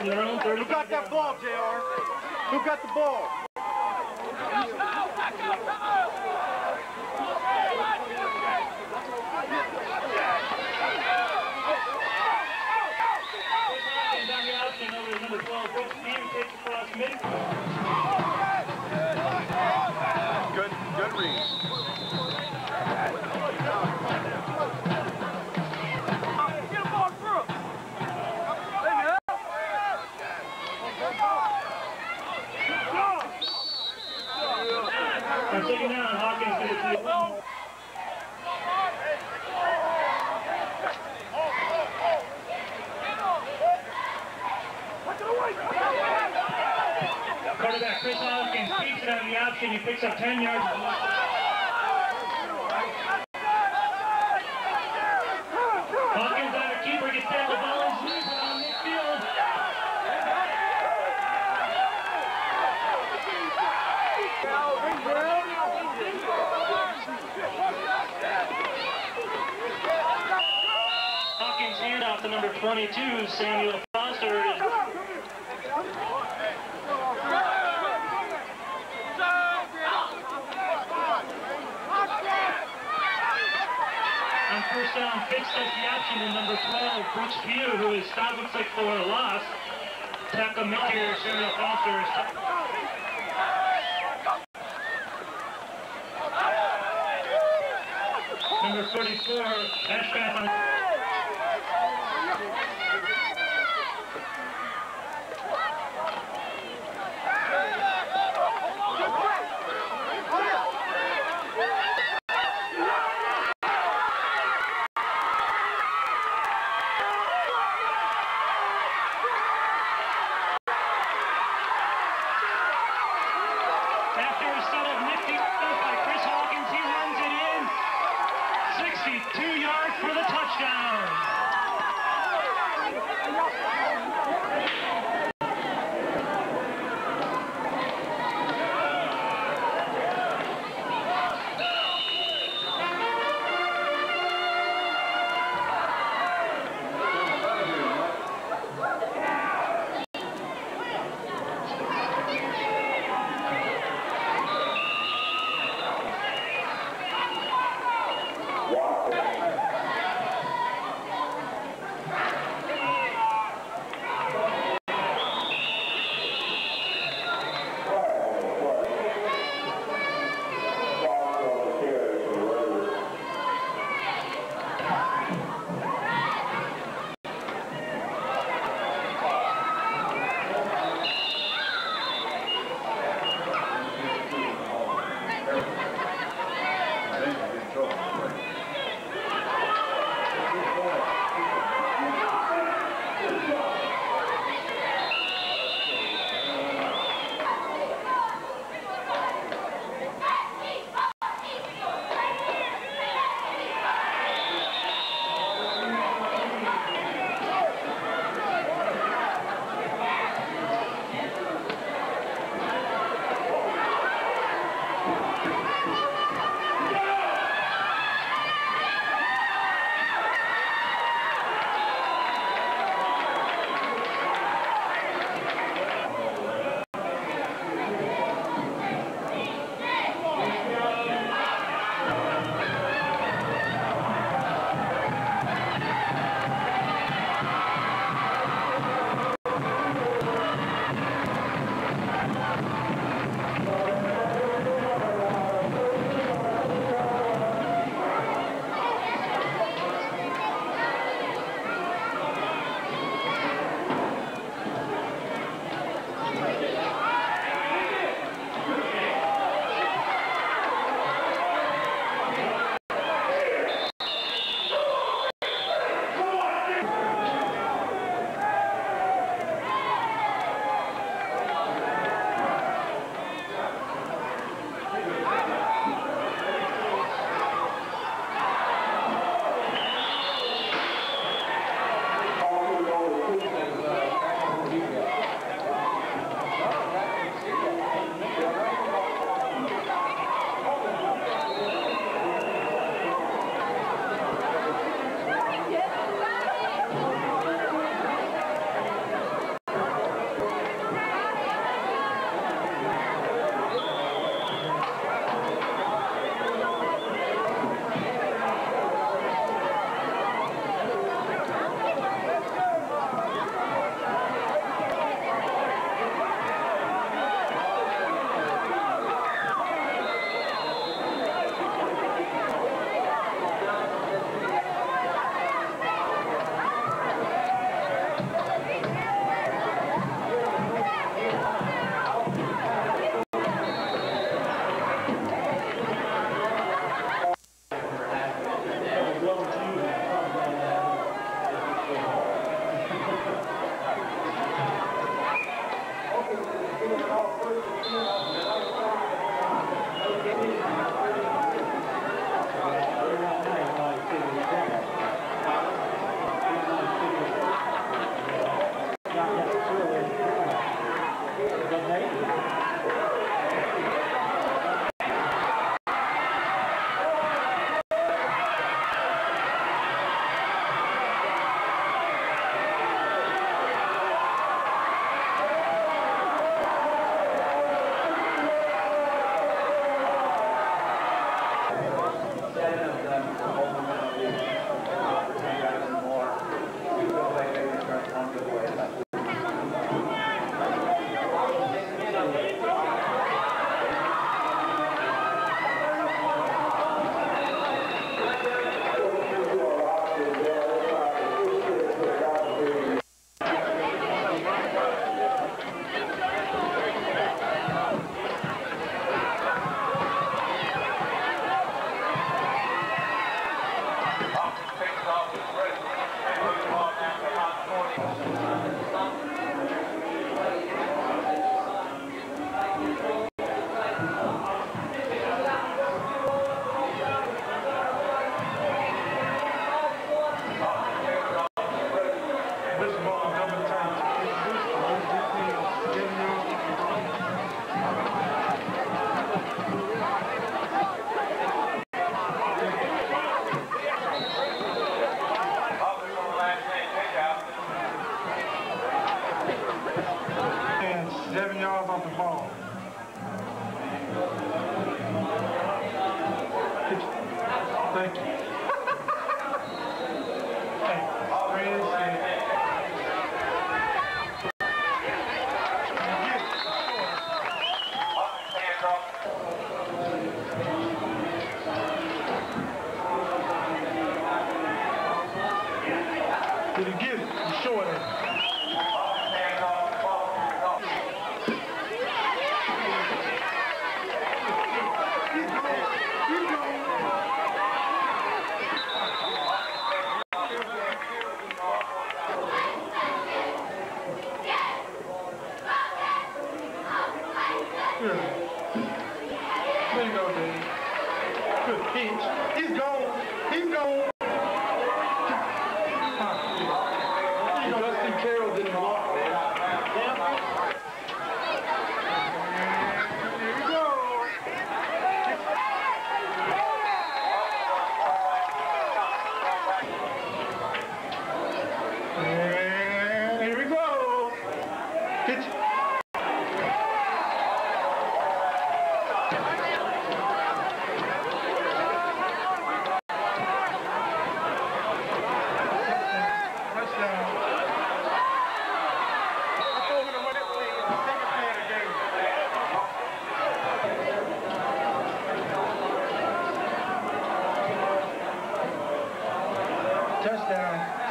from their own 30. Who got that ball, JR? Who got the ball? and he picks up 10 yards. Hawkins on her keeper, gets down the ball and sweeps it on midfield. Hawkins handoff to number 22, Samuel. Brooks Peter, who is stopped, looks like for a loss. Takamiki Miller, Samuel Foster is Number 34, Ashcraft Good.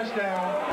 Touchdown.